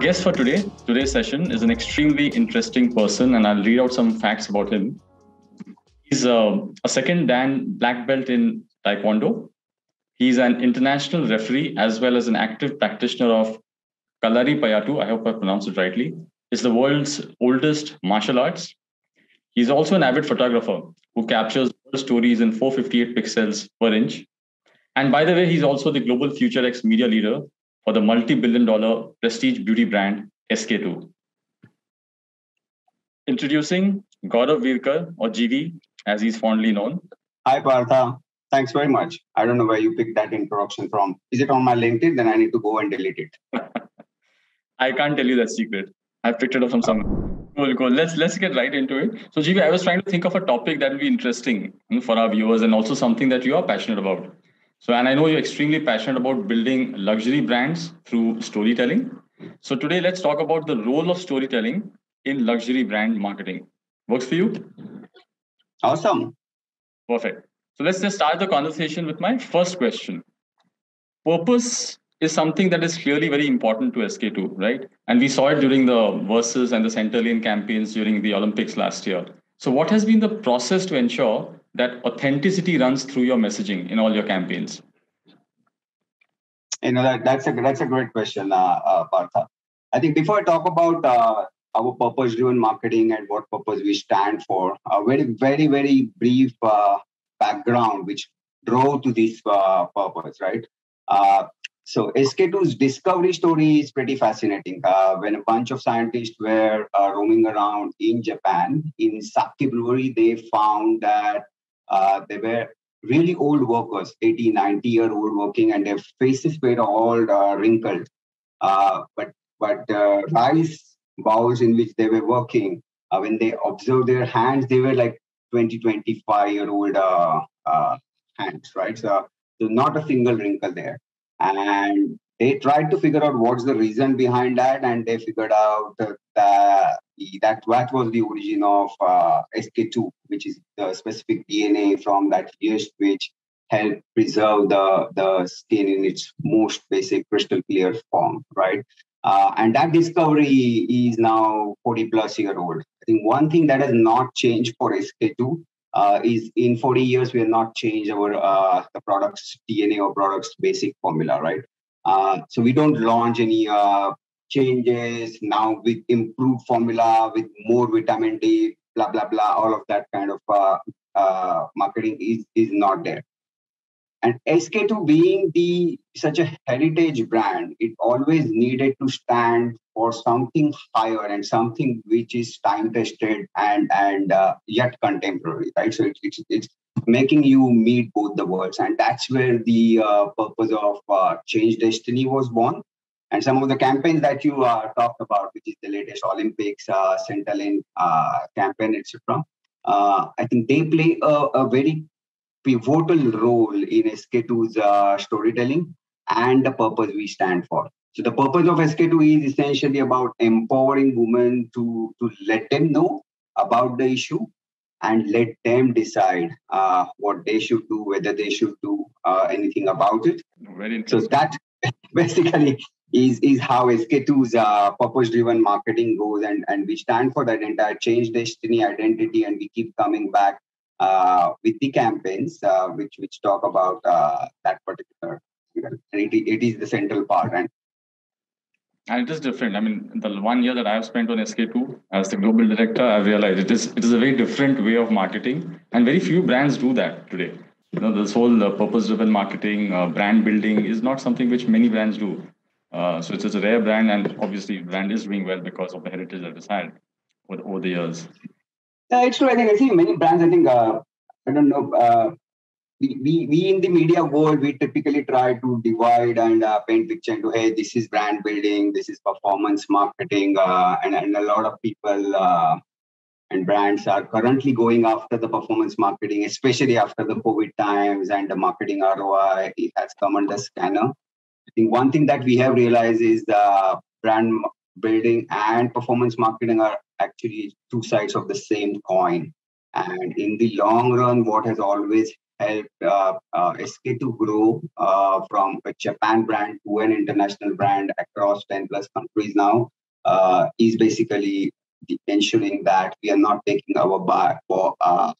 guest for today, today's session, is an extremely interesting person, and I'll read out some facts about him. He's a, a second Dan black belt in Taekwondo. He's an international referee as well as an active practitioner of Kalaripayattu. I hope I pronounced it rightly. It's the world's oldest martial arts. He's also an avid photographer who captures stories in 458 pixels per inch. And by the way, he's also the global Future X media leader for the multi-billion dollar prestige beauty brand SK-II. Introducing Gaurav Virkar, or GV, as he's fondly known. Hi, Partha. Thanks very much. I don't know where you picked that introduction from. Is it on my LinkedIn? Then I need to go and delete it. I can't tell you that secret. I picked it up from somewhere. Cool, cool. Let's let's get right into it. So, GV, I was trying to think of a topic that would be interesting for our viewers and also something that you are passionate about. So, and I know you're extremely passionate about building luxury brands through storytelling. So, today let's talk about the role of storytelling in luxury brand marketing. Works for you? Awesome. Perfect. So, let's just start the conversation with my first question. Purpose is something that is clearly very important to SK-II, right? And we saw it during the Versus and the Centurion campaigns during the Olympics last year. So, what has been the process to ensure that authenticity runs through your messaging in all your campaigns? You know that that's a that's a great question, uh, uh, Partha. I think before I talk about uh, our purpose-driven marketing and what purpose we stand for, a very very very brief uh, background which drove to this uh, purpose, right? Uh, so SK-II's discovery story is pretty fascinating. When a bunch of scientists were roaming around in Japan, in Sake Brewery, they found that uh, they were really old workers, 80, 90 year old working, and their faces were all uh, wrinkled. Uh, but but uh, rice bowls in which they were working, when they observed their hands, they were like 20, 25 year old hands, right? So, so not a single wrinkle there and they tried to figure out what's the reason behind that and they figured out that that, that was the origin of uh, SK-II which is the specific dna from that yeast which help preserve the, the skin in its most basic crystal clear form right uh, and that discovery is now 40 plus year old i think one thing that has not changed for SK-II uh, is in 40 years we have not changed our uh, the product's DNA or product's basic formula, right? Uh, so we don't launch any uh, changes now with improved formula with more vitamin D, blah blah blah. All of that kind of uh, uh, marketing is is not there. And SK-II being the such a heritage brand, it always needed to stand for something higher and something which is time tested and and uh, yet contemporary, right? So it's, it's making you meet both the worlds, and that's where the uh, purpose of uh, Change Destiny was born. And some of the campaigns that you uh, talked about, which is the latest Olympics, uh, Centerlane uh, campaign, etc. Uh, I think they play a, a very pivotal role in SK-II's uh, storytelling and the purpose we stand for. So the purpose of SK-II is essentially about empowering women to, to let them know about the issue and let them decide uh, what they should do, whether they should do uh, anything about it. Very interesting. so that basically is, is how SK-II's uh, purpose-driven marketing goes, and, and we stand for that entire change destiny identity, and we keep coming back uh, with the campaigns uh, which which talk about uh, that particular and it, it is the central part and and it is different. I mean, the one year that I have spent on SK-II as the global director, I've realized it is it is a very different way of marketing, and very few brands do that today. You know, this whole uh, purpose-driven marketing, uh, brand building is not something which many brands do. Uh, so it's, it's a rare brand, and obviously, brand is doing well because of the heritage that it's had over, over the years. Yeah, it's true. I think I see many brands. I think uh, I don't know. Uh, we, we, we in the media world we typically try to divide and uh, paint picture into hey this is brand building this is performance marketing and, and a lot of people and brands are currently going after the performance marketing especially after the covid times and the marketing roi has come under scanner i think one thing that we have realized is the brand building and performance marketing are actually two sides of the same coin. And in the long run, what has always helped uh, uh, SK to grow uh, from a Japan brand to an international brand across 10 plus countries now uh, is basically ensuring that we are not taking our bar for uh,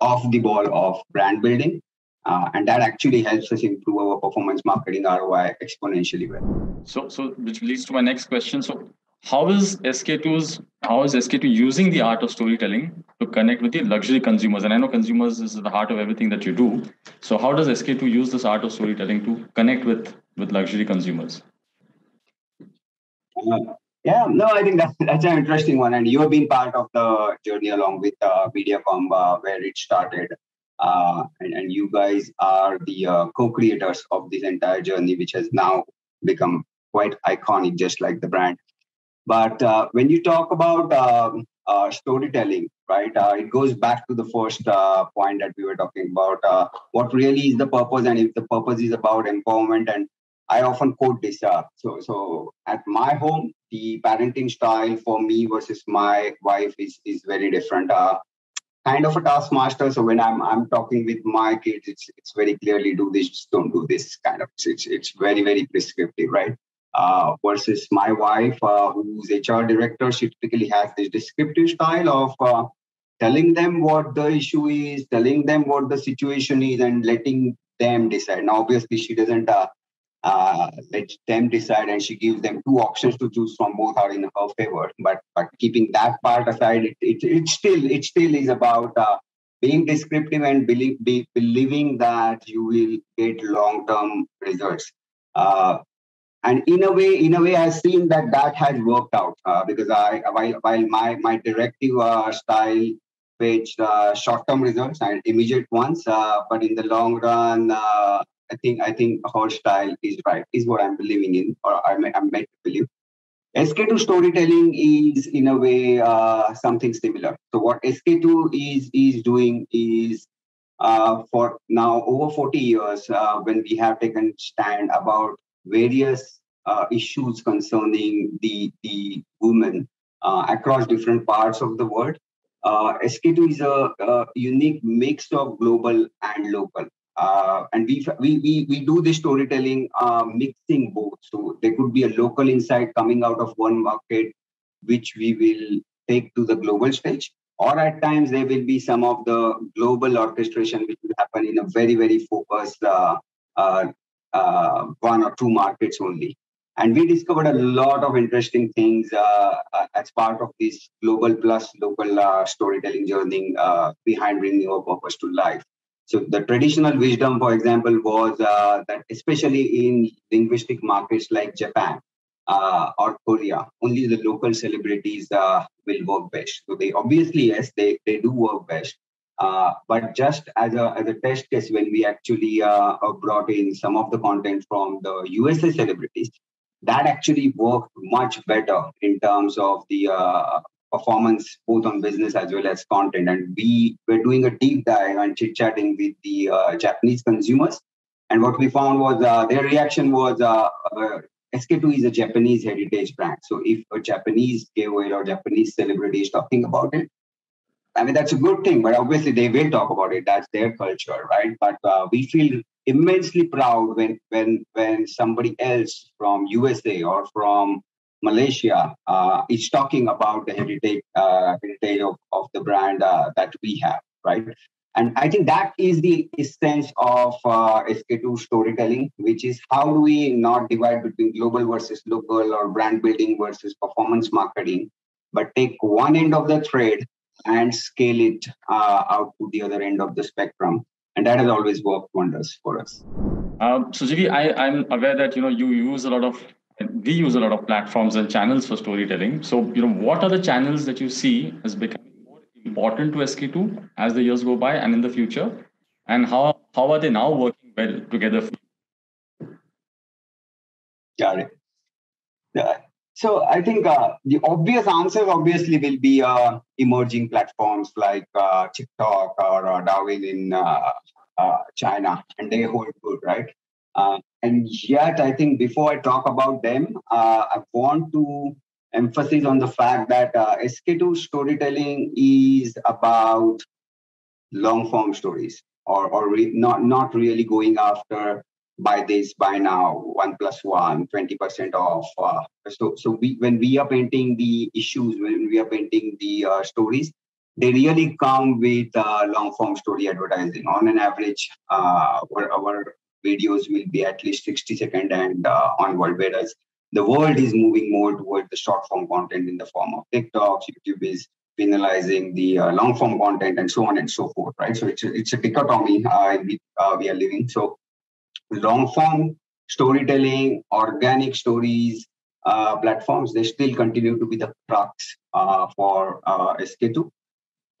off the ball of brand building. Uh, and that actually helps us improve our performance marketing ROI exponentially well. So, so which leads to my next question. So, how is SK-II's how is SK-II using the art of storytelling to connect with the luxury consumers? And I know consumers is the heart of everything that you do. So, how does SK-II use this art of storytelling to connect with with luxury consumers? Uh, yeah, no, I think that's that's an interesting one, and you have been part of the journey along with uh, Mediacom, uh, where it started, uh, and, and you guys are the uh, co-creators of this entire journey, which has now become quite iconic, just like the brand. But uh, when you talk about um, uh, storytelling, right, uh, it goes back to the first uh, point that we were talking about. What really is the purpose, and if the purpose is about empowerment and I often quote this. So, so at my home, the parenting style for me versus my wife is is very different. Uh, kind of a taskmaster. So when I'm I'm talking with my kids, it's it's very clearly do this, don't do this kind of. It's it's very very prescriptive, right? Uh, versus my wife, uh, who's HR director, she typically has this descriptive style of uh, telling them what the issue is, telling them what the situation is, and letting them decide. Now, obviously, she doesn't uh, let them decide and she gives them two options to choose from both are in her favor. But but keeping that part aside it, it, it still it still is about uh, being descriptive and believe, be, believing that you will get long term results. Uh, and in a way in a way i've seen that that has worked out uh, because i while, while my my directive uh, style fetched short term results and immediate ones but in the long run I think I think her style is right, is what I'm believing in, or I'm, I'm meant to believe. SK-II storytelling is in a way uh, something similar. So what SK-II is is doing is uh, for now over 40 years uh, when we have taken stand about various uh, issues concerning the the women uh, across different parts of the world. Uh, SK-II is a, a unique mix of global and local. Uh, and we, we, we, we do this storytelling uh, mixing both. So there could be a local insight coming out of one market, which we will take to the global stage. Or at times there will be some of the global orchestration which will happen in a very, very focused uh, uh, uh one or two markets only. And we discovered a lot of interesting things uh, as part of this global plus local storytelling journey behind bringing our purpose to life. So the traditional wisdom, for example, was uh, that especially in linguistic markets like Japan uh, or Korea, only the local celebrities uh, will work best. So they obviously yes, they, they do work best. Uh, but just as a as a test case, when we actually uh, brought in some of the content from the USA celebrities, that actually worked much better in terms of the uh, performance both on business as well as content. And we were doing a deep dive and chit chatting with the uh, Japanese consumers. And what we found was uh, their reaction was uh, uh SK-II is a Japanese heritage brand. So if a Japanese KOL or Japanese celebrity is talking about it, I mean, that's a good thing, but obviously they will talk about it. That's their culture, right? But uh, we feel immensely proud when when when somebody else from USA or from Malaysia uh, is talking about the heritage, uh, heritage of, of the brand uh, that we have, right? And I think that is the essence of uh, SK-II storytelling, which is how do we not divide between global versus local or brand building versus performance marketing, but take one end of the thread and scale it uh, out to the other end of the spectrum. And that has always worked wonders for us. Um, so, I, I'm aware that you know you use a lot of we use a lot of platforms and channels for storytelling. So, you know, what are the channels that you see as becoming more important to SK-II as the years go by and in the future? And how how are they now working well together? Got it. Yeah. So I think uh, the obvious answer obviously will be uh, emerging platforms like uh, TikTok or uh, Douyin in uh, uh, China, and they hold good, right? Uh, and yet, I think before I talk about them, uh, I want to emphasize on the fact that uh, SK-II storytelling is about long form stories or or re- not not really going after buy this buy now one plus one 20% off uh, so so we when we are painting the issues when we are painting the uh, stories they really come with uh, long form story advertising. On an average uh, our, our videos will be at least 60 second and uh, onward whereas the world is moving more towards the short form content in the form of tiktoks youtube is penalizing the uh, long form content and so on and so forth right? So it's a, it's a dichotomy uh, we, uh, we are living. So long form storytelling organic stories uh, platforms they still continue to be the crux uh, for uh, SK-II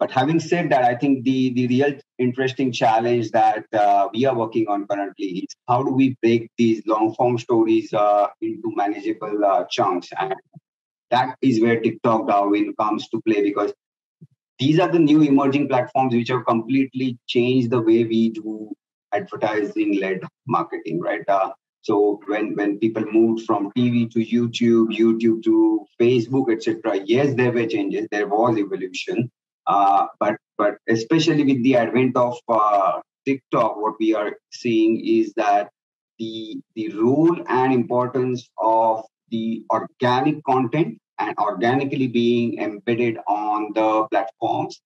but having said that, I think the, the real interesting challenge that uh, we are working on currently is how do we break these long form stories uh, into manageable uh, chunks? And that is where TikTok Douyin comes to play because these are the new emerging platforms which have completely changed the way we do advertising led marketing, right? Uh, so when when people moved from TV to YouTube, YouTube to Facebook, etc., yes, there were changes. There was evolution, uh, but but especially with the advent of uh, TikTok, what we are seeing is that the the role and importance of the organic content and organically being embedded on the platforms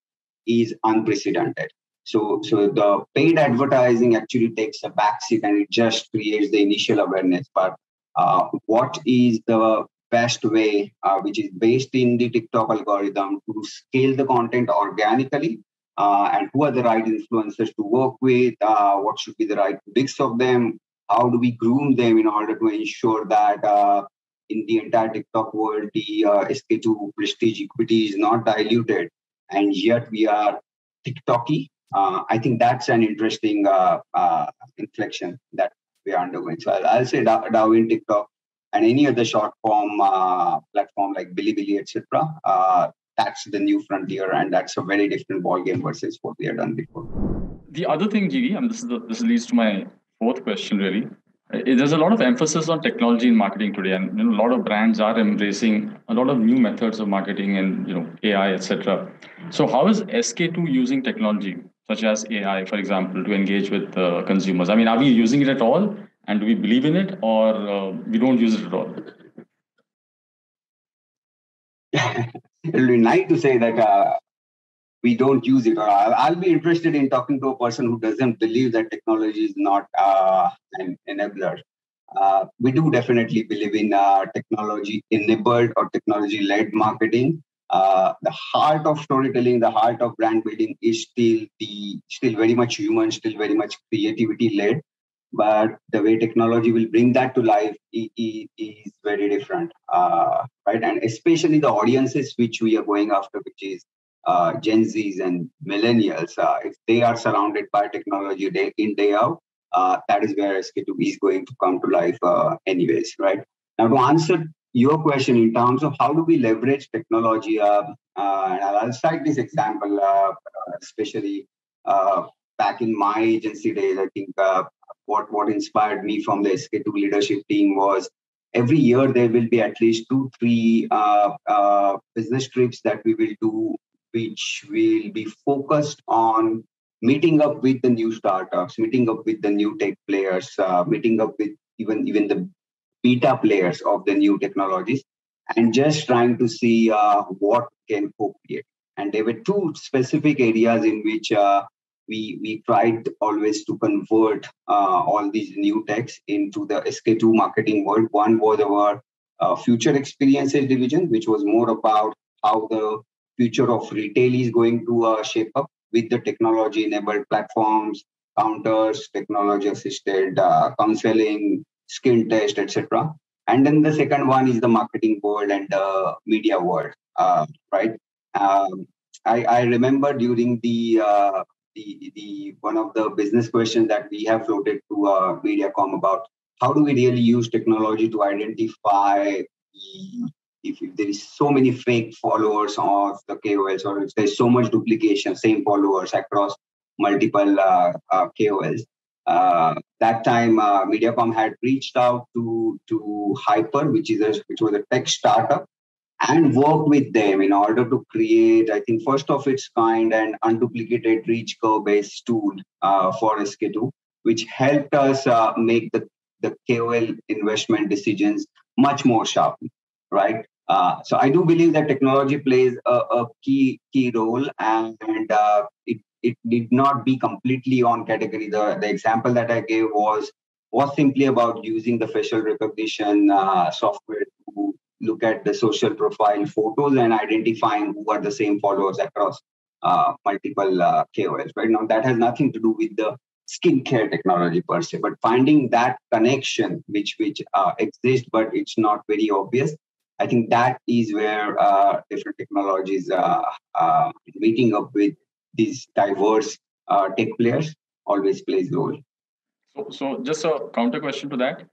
is unprecedented. So, so the paid advertising actually takes a backseat and it just creates the initial awareness. But uh, what is the best way, uh, which is based in the TikTok algorithm to scale the content organically uh, and who are the right influencers to work with, uh, what should be the right mix of them, how do we groom them in order to ensure that uh, in the entire TikTok world, the uh, SK-II prestige equity is not diluted, and yet we are TikToky. Uh, I think that's an interesting inflection that we are undergoing. So I'll, I'll say Douyin TikTok and any other short form uh, platform like Bilibili, etc. Uh, that's the new frontier, and that's a very different ball game versus what we have done before. The other thing, GV, and this is the, this leads to my fourth question really. Uh, there's a lot of emphasis on technology in marketing today, and you know, a lot of brands are embracing a lot of new methods of marketing and you know AI, etc. So, how is SK-II using technology such as AI, for example, to engage with uh, consumers? I mean, are we using it at all? And do we believe in it or uh, we don't use it at all? It'll be nice to say that uh, we don't use it. Or I'll, I'll, be interested in talking to a person who doesn't believe that technology is not uh, an enabler. Uh, we do definitely believe in uh, technology enabled or technology led marketing. Uh, the heart of storytelling, the heart of brand building is still the still very much human, still very much creativity led but the way technology will bring that to life is, very different. Uh, right? And especially the audiences which we are going after which is uh, gen z's and millennials uh, if they are surrounded by technology day in day out uh, that is where sk2b is going to come to life uh, anyways right? Now to answer your question in terms of how do we leverage technology uh, and i'll cite this example especially back in my agency days, I think uh, what what inspired me from the SK-II leadership team was every year there will be at least two three uh, uh, business trips that we will do which will be focused on meeting up with the new startups meeting up with the new tech players uh, meeting up with even even the beta players of the new technologies and just trying to see uh, what can co-create. And there were two specific areas in which uh, we we tried always to convert uh, all these new techs into the SK-II marketing world. One was our uh, future experiences division, which was more about how the future of retail is going to uh, shape up with the technology-enabled platforms, counters, technology-assisted uh, counseling, skin test, etc. And then the second one is the marketing world and the media world, uh, right? Um, I, I, remember during the uh, the, the one of the business questions that we have floated to uh, Mediacom about how do we really use technology to identify the, if, if there is so many fake followers of the KOLs or if there's so much duplication, same followers across multiple uh, uh, KOLs. Uh, that time, uh, Mediacom had reached out to to Hyper, which is a which was a tech startup, and work with them in order to create, I think, first of its kind and unduplicated reach curve based tool uh, for SK-II, which helped us uh, make the, the KOL investment decisions much more sharp, right? Uh, so I do believe that technology plays a, a key key role, and, and uh, it it did not be completely on category. The the example that I gave was was simply about using the facial recognition uh, software to look at the social profile photos and identifying who are the same followers across uh, multiple uh, KOLs. Right now, that has nothing to do with the skincare technology per se, but finding that connection which which uh, exists but it's not very obvious. I think that is where uh, different technologies uh, uh, meeting up with these diverse tech players always plays role. So, so just a counter question to that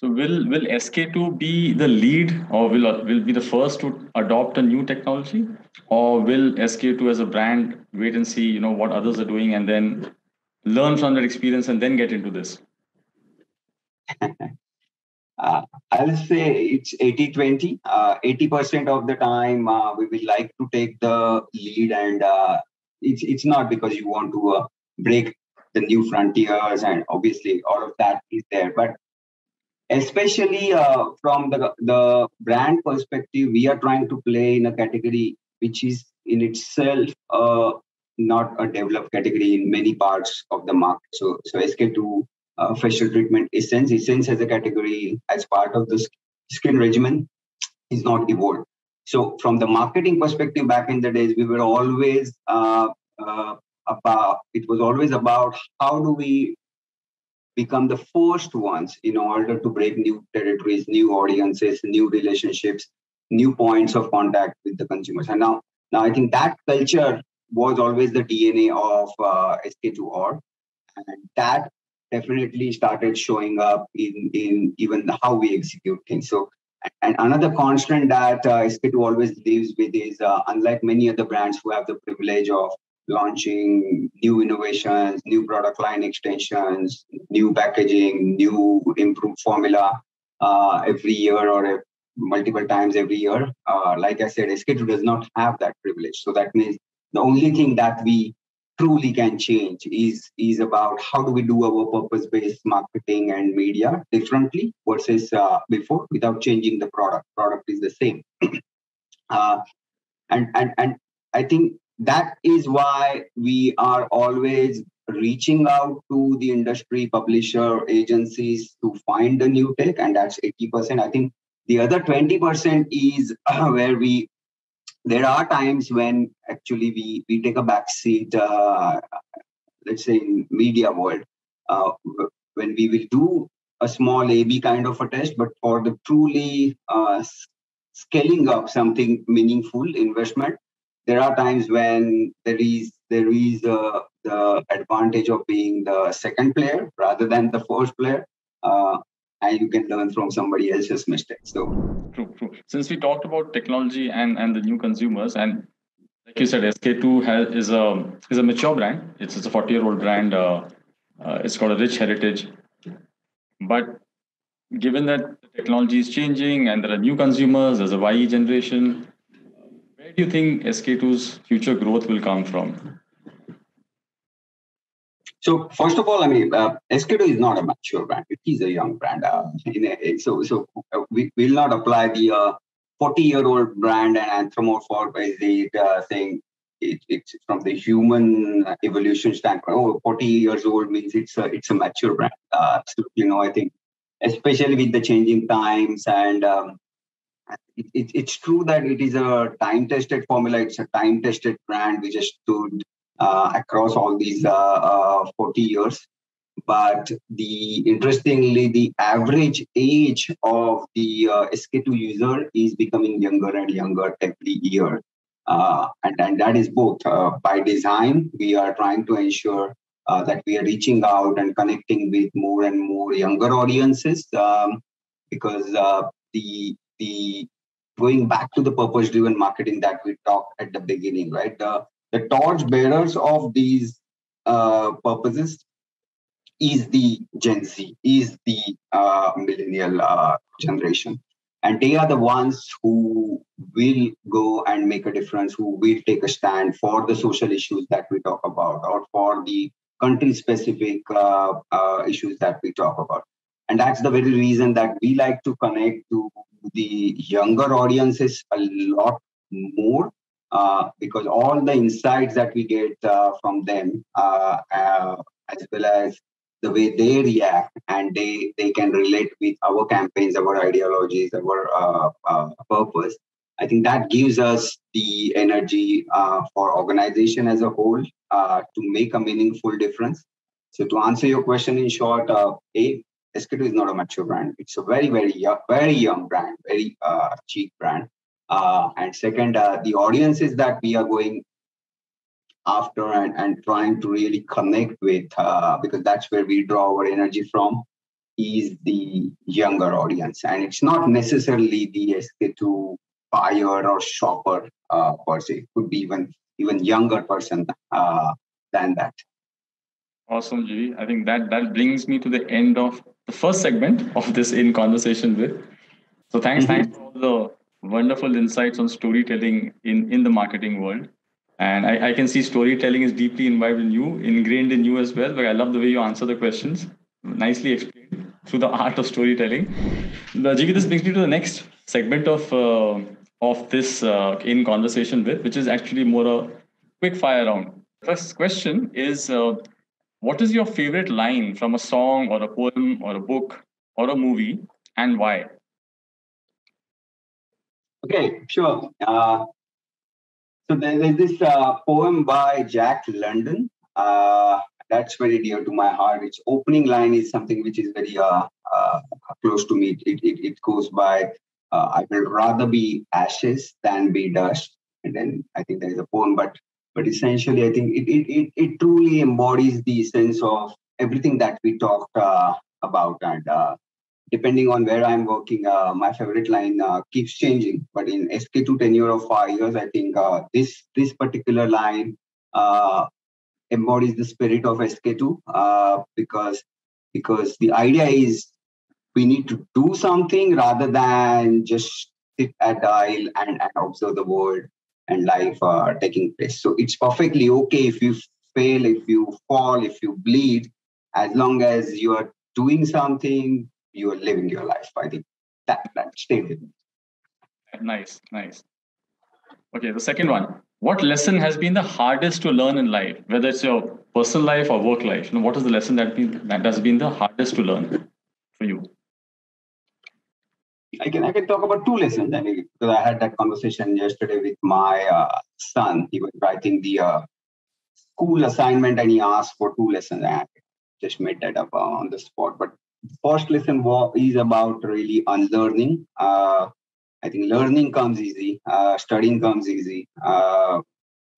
so will will SK-II be the lead, or will will be the first to adopt a new technology, or will SK-II as a brand wait and see you know what others are doing and then learn from that experience and then get into this? uh, I'll say it's 80 20. Uh, 80% of the time, uh, we will like to take the lead, and uh, it's, it's not because you want to uh, break the new frontiers, and obviously, all of that is there. But especially uh, from the, the brand perspective, we are trying to play in a category which is in itself uh, not a developed category in many parts of the market. So, so SK-II uh, facial treatment essence, essence as a category as part of the skin regimen is not evolved. So, from the marketing perspective, back in the days, we were always uh, uh, about. It was always about how do we become the first ones in order to break new territories, new audiences, new relationships, new points of contact with the consumers. And now, now I think that culture was always the DNA of uh, SK2R, and that definitely started showing up in in even how we execute things. So. And another constant that uh, SK-II always lives with is, uh, unlike many other brands who have the privilege of launching new innovations, new product line extensions, new packaging, new improved formula uh, every year or multiple times every year. Uh, like I said, SK-II does not have that privilege. So that means the only thing that we truly can change is, is about how do we do our purpose-based marketing and media differently versus uh, before without changing the product. Product is the same. Uh, and, and, and I think that is why we are always reaching out to the industry publisher agencies to find the new tech and that's 80% i think the other 20% is uh, where we there are times when actually we we take a back seat uh, let's say in media world. Uh, when we will do a small ab kind of a test but for the truly uh, scaling up something meaningful investment there are times when there is there is uh, the advantage of being the second player rather than the first player uh, and you can learn from somebody else's mistakes. So true true. Since we talked about technology and and the new consumers and like you said SK-II has is a is a mature brand. It's, it's a 40 year old brand uh, uh, it's got a rich heritage. But given that technology is changing and there are new consumers there's a ye generation where do you think SK-II's future growth will come from? So first of all, I mean, uh, SK-II is not a mature brand; it is a young brand. Uh, a, so, so uh, we will not apply the 40-year-old uh, brand and anthropomorphize uh, saying it, it's from the human evolution standpoint. Oh, 40 years old means it's a it's a mature brand. Uh, absolutely no. I think, especially with the changing times and um, it, it, it's true that it is a time tested formula. It's a time tested brand which has stood uh, across all these uh, uh, 40 years. But the interestingly, the average age of the uh, SK-II user is becoming younger and younger every year. Uh, and, and that is both uh, by design, we are trying to ensure that we are reaching out and connecting with more and more younger audiences um, because the the going back to the purpose driven marketing that we talked at the beginning, right? The, the torch bearers of these uh, purposes is the Gen Z, is the uh, millennial uh, generation. and they are the ones who will go and make a difference who will take a stand for the social issues that we talk about or for the country specific uh, uh, issues that we talk about and that's the very reason that we like to connect to the younger audiences a lot more because all the insights that we get uh, from them uh, uh, as well as the way they react and they they can relate with our campaigns our ideologies our uh, uh, purpose i think that gives us the energy uh, for organization as a whole uh, to make a meaningful difference so to answer your question in short uh, a SK-II is not a mature brand. It's a very, very young, very young brand, very uh, cheap brand. And second, the audiences that we are going after and, and trying to really connect with uh, because that's where we draw our energy from is the younger audience and it's not necessarily the SK-II buyer or shopper uh, per se it could be even even younger person uh, than that awesome G. I think that that brings me to the end of the first segment of this in conversation with so thanks mm-hmm. thanks for all the wonderful insights on storytelling in in the marketing world and I, I, can see storytelling is deeply imbibed in you, ingrained in you as well. But I love the way you answer the questions, nicely explained through the art of storytelling. GV, this brings me to the next segment of uh, of this uh, in conversation with, which is actually more a quick fire round. First question is, uh, what is your favorite line from a song or a poem or a book or a movie, and why? Okay, sure. Uh, so there's this uh, poem by Jack London. Uh, that's very dear to my heart. Its opening line is something which is very uh, uh close to me. It, it, it goes by, uh, I will rather be ashes than be dust. And then I think there is a poem, but but essentially, I think it, it, it, it truly embodies the sense of everything that we talked about. And depending on where I'm working, uh, my favorite line uh, keeps changing. But in SK-II tenure of five years, I think uh, this this particular line uh, embodies the spirit of SK-II uh, because because the idea is we need to do something rather than just sit at the aisle and, and observe the world and life uh, taking place. So it's perfectly okay if you fail, if you fall, if you bleed, as long as you are doing something you are living your life. I think that that stayed with me. Nice, nice. Okay, the second one. What lesson has been the hardest to learn in life, whether it's your personal life or work life? You know, what is the lesson that been that has been the hardest to learn for you? I can I can talk about two lessons. I mean, because I had that conversation yesterday with my uh, son. He was writing the uh, school assignment and he asked for two lessons. I just made that up uh, on the spot. But first lesson is about really unlearning. Uh, I think learning comes easy, uh, studying comes easy, uh,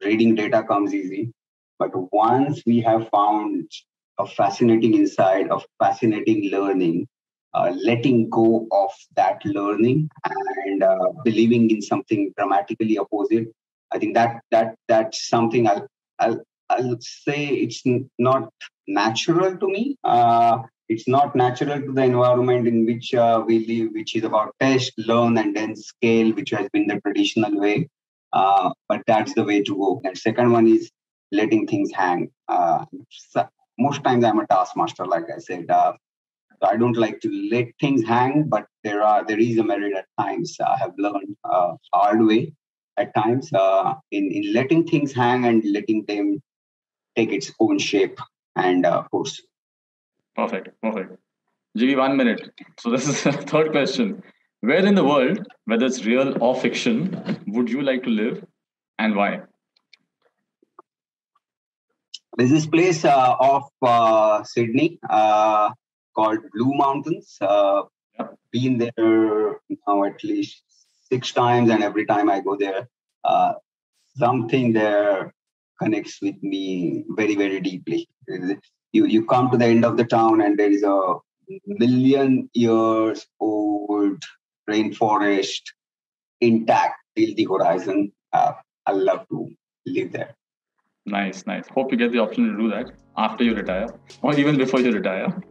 reading data comes easy. But once we have found a fascinating insight, of fascinating learning, uh, letting go of that learning and uh, believing in something dramatically opposite, I think that that that's something I'll I'll, I'll say it's not natural to me. It's not natural to the environment in which uh, we live, which is about test, learn, and then scale, which has been the traditional way. Uh, but that's the way to go. And second one is letting things hang. Uh, so most times I'm a taskmaster, like I said. Uh, so I don't like to let things hang, but there are there is a merit at times. I have learned uh, hard way at times uh, in in letting things hang and letting them take its own shape and course. Perfect. Perfect. GV, one minute. So this is the third question. Where in the world, whether it's real or fiction, would you like to live and why? There's this place uh, off uh, Sydney uh, called Blue Mountains. Uh, Been there now at least six times, and every time I go there, uh, something there connects with me very, very deeply you you come to the end of the town and there is a million years old rainforest intact till the horizon. Uh, I love to live there. Nice, nice. Hope you get the option to do that after you retire or even before you retire.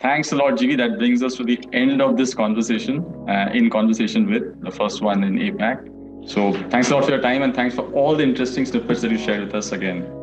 Thanks a lot, GV. That brings us to the end of this conversation, uh, in conversation with the first one in APAC. So thanks a lot for your time and thanks for all the interesting snippets that you shared with us again.